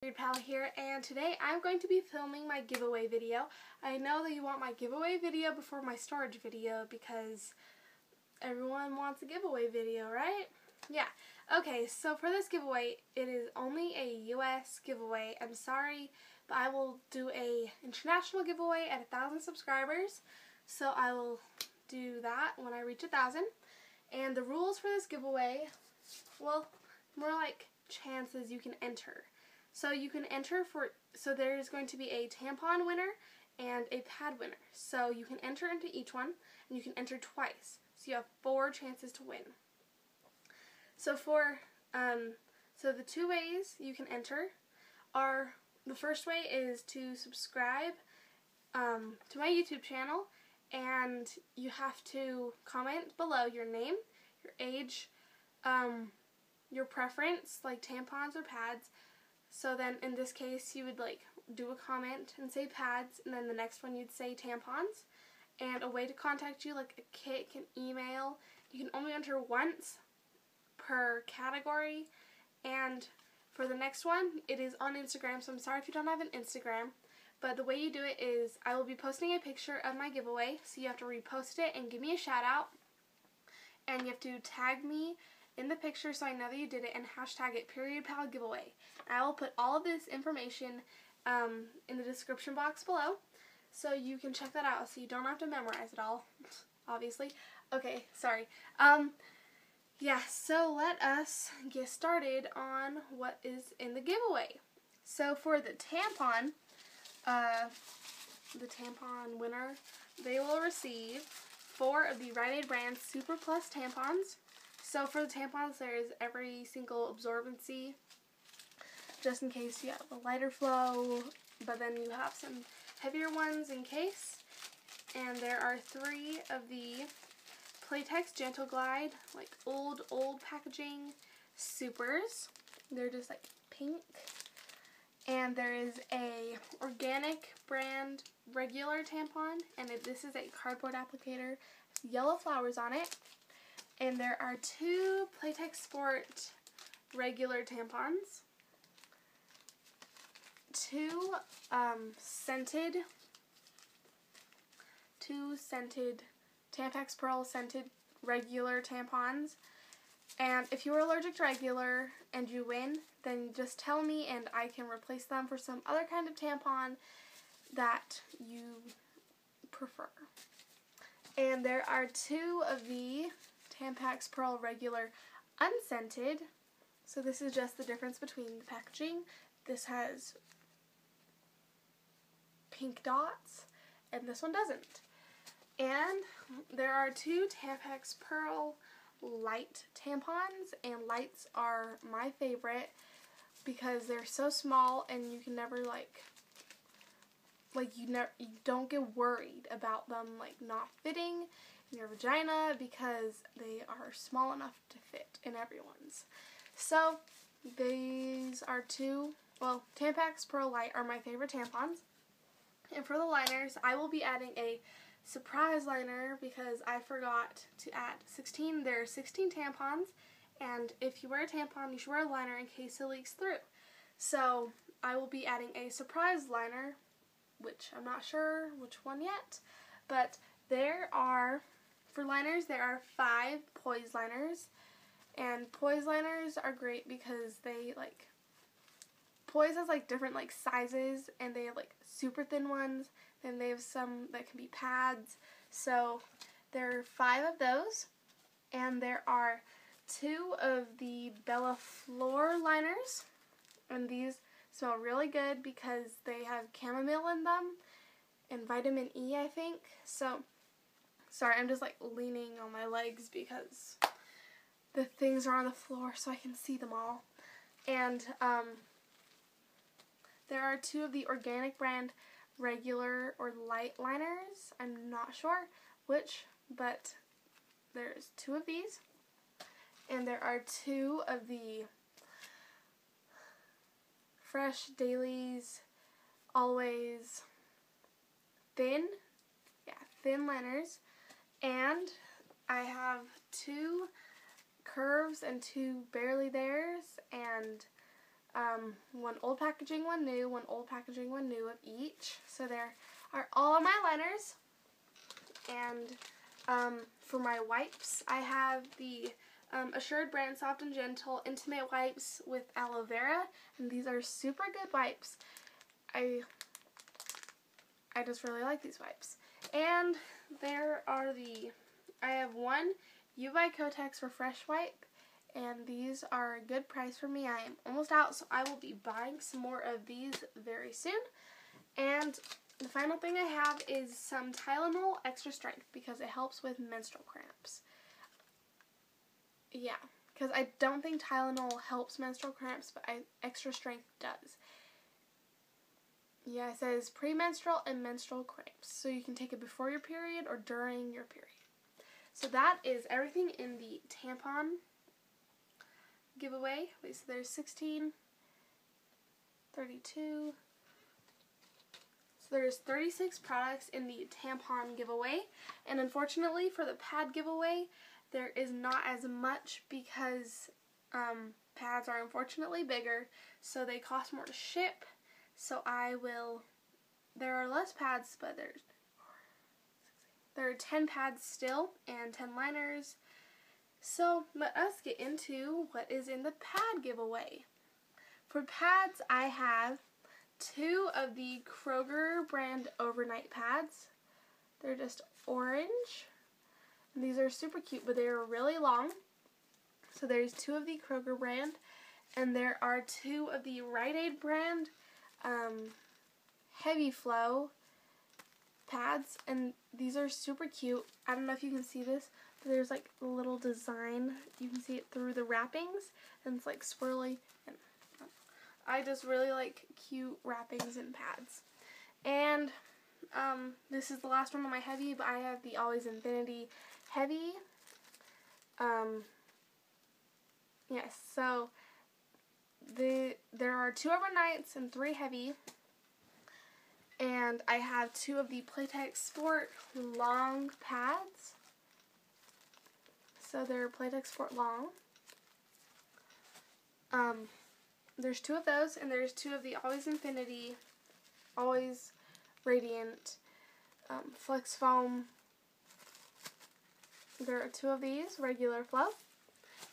Period Pal here and today I'm going to be filming my giveaway video. I know that you want my giveaway video before my storage video because everyone wants a giveaway video, right? Yeah. Okay, so for this giveaway, it is only a US giveaway. I'm sorry, but I will do a international giveaway at a thousand subscribers. So I will do that when I reach a thousand. And the rules for this giveaway, well, more like chances you can enter. So you can enter for, so there is going to be a tampon winner and a pad winner. So you can enter into each one and you can enter twice. So you have four chances to win. So for, um, so the two ways you can enter are, the first way is to subscribe um, to my YouTube channel and you have to comment below your name, your age, um, your preference, like tampons or pads, so then in this case, you would like do a comment and say pads, and then the next one you'd say tampons. And a way to contact you, like a Kik, an email. You can only enter once per category. And for the next one, it is on Instagram, so I'm sorry if you don't have an Instagram. But the way you do it is I will be posting a picture of my giveaway, so you have to repost it and give me a shout out. And you have to tag me in the picture so I know that you did it and hashtag it period pal giveaway. I will put all of this information um, in the description box below so you can check that out so you don't have to memorize it all, obviously. Okay, sorry. Um, yeah, so let us get started on what is in the giveaway. So for the tampon, uh, the tampon winner, they will receive four of the Rite Aid brand Super Plus tampons. So for the tampons, there is every single absorbency, just in case you have a lighter flow, but then you have some heavier ones in case. And there are three of the Playtex Gentle Glide, like old, old packaging supers. They're just like pink. And there is a organic brand regular tampon, and it, this is a cardboard applicator, yellow flowers on it. And there are two Playtex Sport regular tampons, two um, scented, two scented Tampax Pearl scented regular tampons. And if you are allergic to regular and you win, then just tell me and I can replace them for some other kind of tampon that you prefer. And there are two of the Tampax Pearl Regular unscented. So this is just the difference between the packaging. This has pink dots and this one doesn't. And there are two Tampax Pearl light tampons and lights are my favorite because they're so small and you can never like like you never you don't get worried about them like not fitting your vagina because they are small enough to fit in everyone's. So these are two, well, Tampax Pearl Light are my favorite tampons. And for the liners, I will be adding a surprise liner because I forgot to add 16. There are 16 tampons, and if you wear a tampon, you should wear a liner in case it leaks through. So I will be adding a surprise liner, which I'm not sure which one yet, but there are for liners, there are five poise liners, and poise liners are great because they like poise has like different like sizes, and they have like super thin ones, and they have some that can be pads. So there are five of those, and there are two of the Bella Flor liners, and these smell really good because they have chamomile in them and vitamin E, I think. So Sorry, I'm just like leaning on my legs because the things are on the floor so I can see them all. And um, there are two of the organic brand regular or light liners. I'm not sure which, but there's two of these. And there are two of the Fresh Dailies Always Thin, yeah, thin liners. And I have two curves and two barely theirs and um, one old packaging, one new, one old packaging, one new of each. So there are all of my liners. And um, for my wipes, I have the um, Assured Brand Soft and Gentle Intimate Wipes with aloe vera. And these are super good wipes. I, I just really like these wipes. And there are the, I have one U by Kotex Refresh Wipe and these are a good price for me. I am almost out, so I will be buying some more of these very soon. And the final thing I have is some Tylenol Extra Strength because it helps with menstrual cramps. Yeah, because I don't think Tylenol helps menstrual cramps, but I, Extra Strength does. Yeah, it says premenstrual and menstrual cramps. So you can take it before your period or during your period. So that is everything in the tampon giveaway. Wait, so there's 16, 32. So there's 36 products in the tampon giveaway. And unfortunately for the pad giveaway, there is not as much because um, pads are unfortunately bigger. So they cost more to ship. So I will, there are less pads, but there's, there are 10 pads still and 10 liners so let us get into what is in the pad giveaway. For pads, I have two of the Kroger brand overnight pads. They're just orange. And these are super cute, but they are really long. So there's two of the Kroger brand, and there are two of the Rite Aid brand um, Heavy Flow pads, and these are super cute. I don't know if you can see this, but there's like a little design. You can see it through the wrappings and it's like swirly. And I just really like cute wrappings and pads. And um, this is the last one on my heavy, but I have the Always Infinity Heavy. Um, yes, so the there are two overnights and three heavy. And I have two of the Playtex Sport long pads. So they're Playtex Sport Long. Um, there's two of those, and there's two of the Always Infinity, Always Radiant um, Flex Foam. There are two of these, regular flow.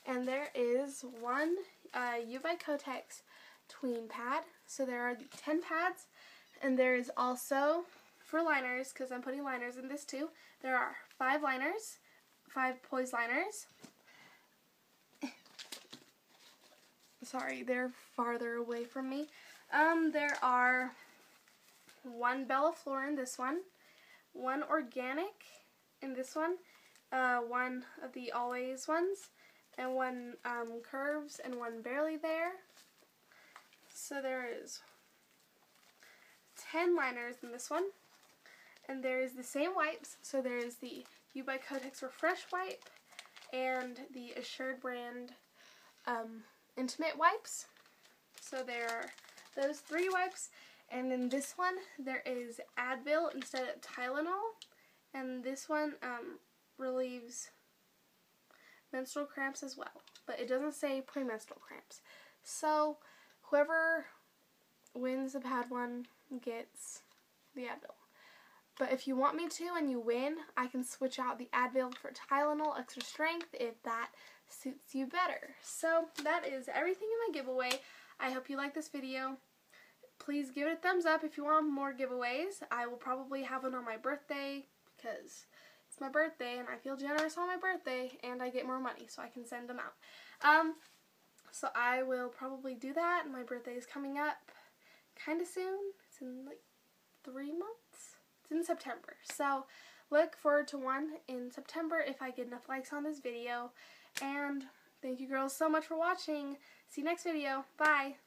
And there is one uh, by Kotex tween pad. So there are 10 pads, and there is also, for liners, because I'm putting liners in this too, there are five liners five poise liners. Sorry, they're farther away from me. Um, there are one Bella Flor in this one, one organic in this one, uh, one of the always ones, and one um, curves and one barely there. So there is 10 liners in this one. And there is the same wipes. So there is the U by Kotex Refresh Wipe and the Assured brand um, Intimate Wipes. So there are those three wipes. And in this one, there is Advil instead of Tylenol. And this one um, relieves menstrual cramps as well. But it doesn't say premenstrual cramps. So whoever wins the one gets the Advil. But if you want me to and you win, I can switch out the Advil for Tylenol Extra Strength if that suits you better. So that is everything in my giveaway. I hope you like this video. Please give it a thumbs up if you want more giveaways. I will probably have one on my birthday because it's my birthday and I feel generous on my birthday and I get more money so I can send them out. Um, so I will probably do that. My birthday is coming up kind of soon. It's in like three months. It's in September. So look forward to one in September if I get enough likes on this video. And thank you girls so much for watching. See you next video. Bye.